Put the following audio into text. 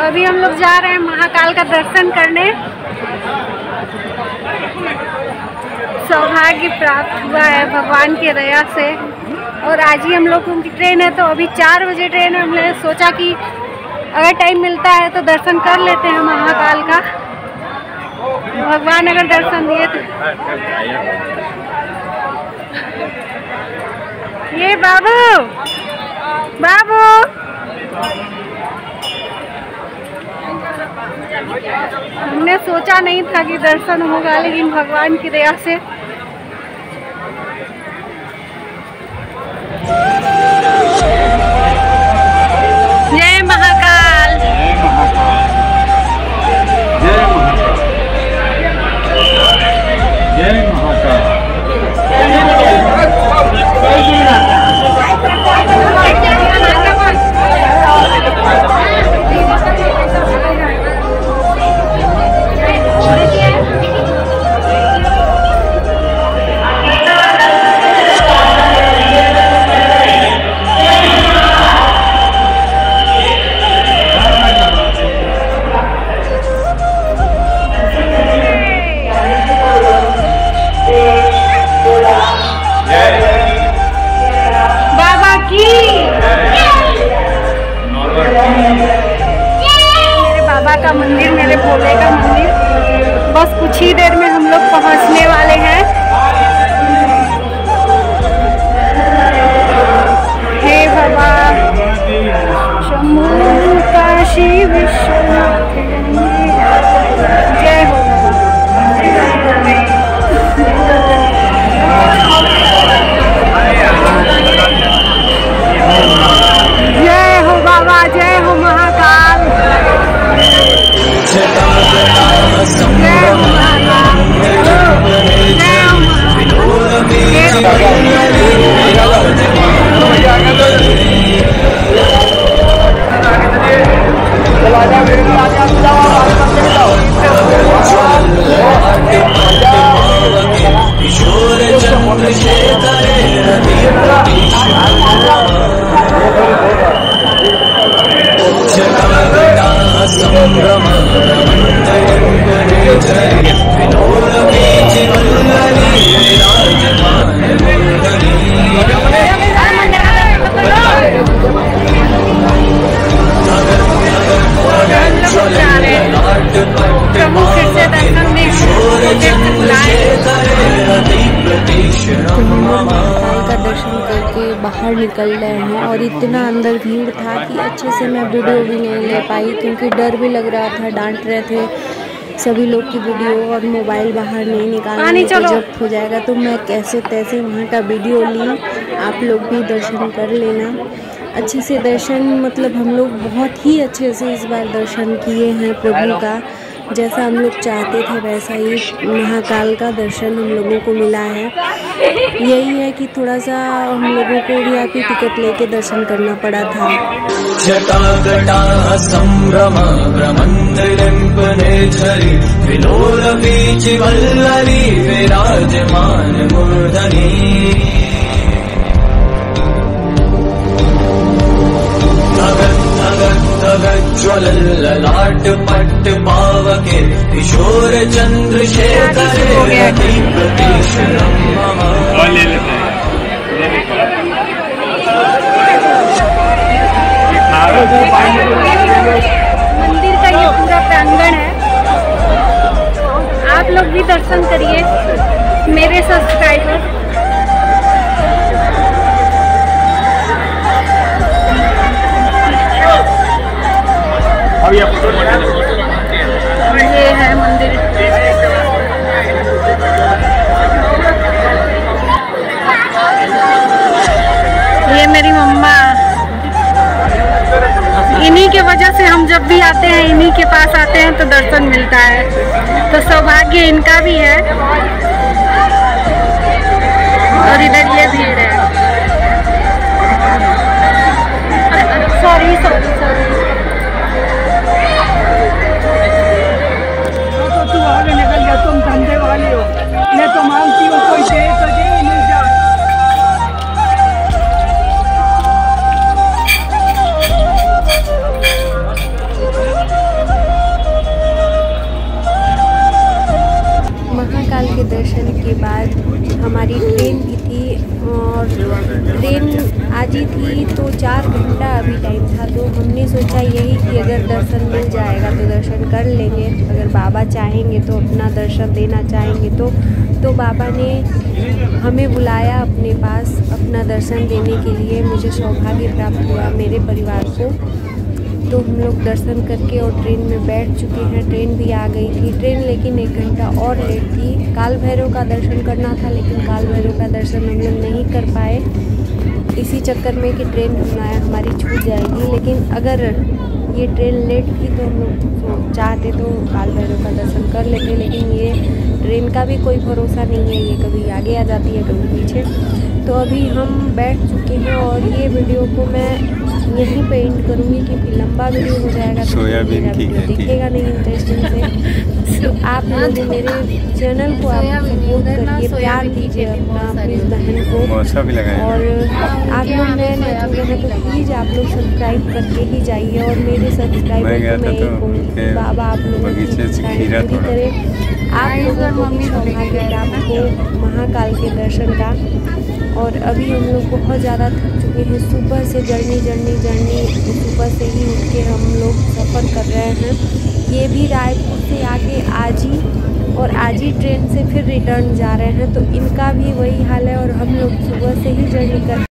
अभी हम लोग जा रहे हैं महाकाल का दर्शन करने। सौभाग्य प्राप्त हुआ है भगवान की दया से। और आज ही हम लोग उनकी ट्रेन है तो अभी चार बजे ट्रेन है। हमने सोचा कि अगर टाइम मिलता है तो दर्शन कर लेते हैं महाकाल का। भगवान अगर दर्शन दिए तो। ये बाबू बाबू। हमने सोचा नहीं था कि दर्शन होगा लेकिन भगवान की दया से। मेरे बाबा का मंदिर, मेरे भोले का मंदिर। बस कुछ ही देर में हम लोग पहुँचने वाले हैं। रम रमजयम् मे जय राजमान बाहर निकल रहे हैं और इतना अंदर भीड़ था कि अच्छे से मैं वीडियो भी नहीं ले पाई क्योंकि डर भी लग रहा था डांट रहे थे सभी लोग की वीडियो और मोबाइल बाहर नहीं निकालने पानी तो जब्त हो जाएगा। तो मैं कैसे तैसे वहाँ का वीडियो ली? आप लोग भी दर्शन कर लेना। अच्छे से दर्शन मतलब हम लोग बहुत ही अच्छे से इस बार दर्शन किए हैं प्रभु का। जैसा हम लोग चाहते थे, वैसा ही महाकाल का दर्शन हम लोगों को मिला है। यही है कि थोड़ा सा हम लोगों को भी आपकी टिकट लेके दर्शन करना पड़ा था। ज्वलल्ललाट पट्ट पावके किशोर चन्द्रशेखरे प्रतिशरं मम और ले लेते हैं मंदिर का ये पूरा प्रांगण है। आप लोग भी दर्शन करिए। मेरे सब्सक्राइबर जब भी आते हैं, इन्हीं के पास आते हैं तो दर्शन मिलता है। तो सौभाग्य इनका भी है। और इधर ये भीड़ है। सॉरी सॉरी तो हमने सोचा यही कि अगर दर्शन मिल जाएगा तो दर्शन कर लेंगे। अगर बाबा चाहेंगे तो अपना दर्शन देना चाहेंगे तो तो बाबा ने हमें बुलाया अपने पास अपना दर्शन देने के लिए। मुझे सौभाग्य प्राप्त हुआ मेरे परिवार को। तो हम लोग दर्शन करके और ट्रेन में बैठ चुके हैं। ट्रेन भी आ गई थी। ट्रेन लेकिन एक घंटा और लेट थी। काल भैरव का दर्शन करना था, लेकिन काल भैरव का दर्शन हम लोग नहीं कर पाए। इसी चक्कर में कि ट्रेन हमारी छूट जाएगी। लेकिन अगर ये ट्रेन लेट थी तो हम लोग चाहते तो काल भैरव का दर्शन कर लेते, लेकिन ये ट्रेन का भी कोई भरोसा नहीं है। ये कभी आगे आ जाती है, कभी पीछे। तो अभी हम बैठ चुके हैं और ये वीडियो को मैं यहीं पे एंड करूँगी क्योंकि लंबा वीडियो हो जाएगा तो सोयाबीन मेरा की वीडियो दिखेगा नहीं इंटरेस्टिंग से। तो आप लोग मेरे चैनल को आप सपोर्ट करिए प्यार दीजिए अपना अपनी इस बहन को। और आप लोग नए नए जुड़े हैं तो प्लीज़ आप लोग सब्सक्राइब करके ही जाइए और मेरे सब्सक्राइबर मैं को मैं तो बाबा आप लोगों। करें। आप लोगों को भी सौभाग्य प्राप्त हो महाकाल के दर्शन का और अभी हम लोग बहुत ज़्यादा थक चुके हैं। सुबह से जर्नी जर्नी जर्नी, सुबह से ही उठ के हम लोग सफ़र कर रहे हैं। ये भी रायपुर से आके आज ही और आज ही ट्रेन से फिर रिटर्न जा रहे हैं तो इनका भी वही हाल है और हम लोग सुबह से ही जर्नी कर